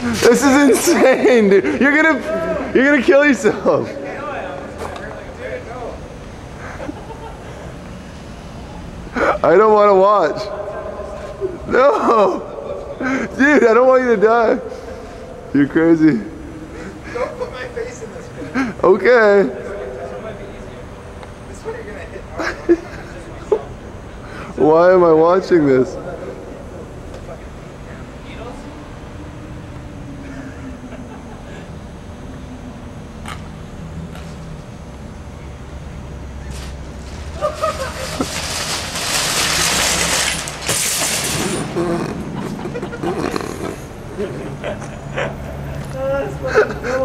This is insane, dude. You're gonna, you're gonna kill yourself. I know I am. It's gonna hurt like dude, no. I don't want to watch. No, dude, I don't want you to die. You're crazy. Don't put my face in this. Okay. This one might be easier. This one you're gonna hit. Why am I watching this? Nossa,